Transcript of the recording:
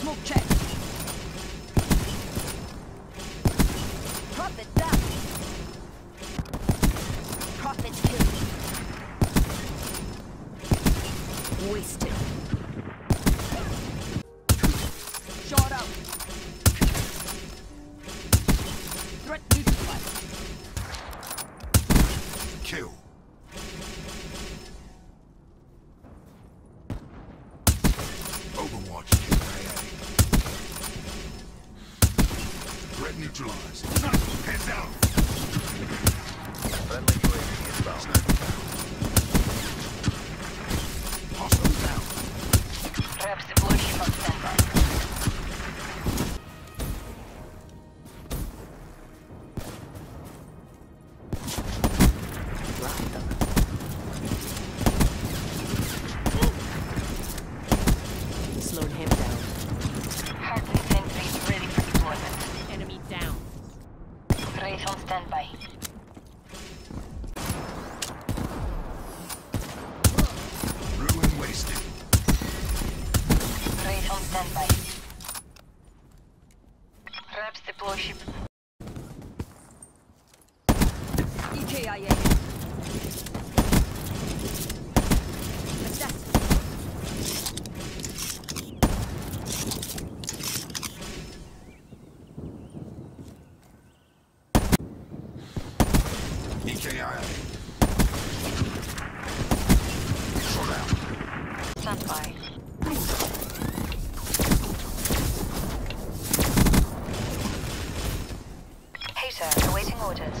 Smoke check. Prophet down. Prophet killed. Wasted. Shot out. Threat neutralized. Kill. Overwatch Threat neutralized. Heads out. Friendly UAV inbound. Race on standby. Ruin wasted. Race on standby. Traps deploy ship. EKIA. Stand by. Hater, awaiting orders.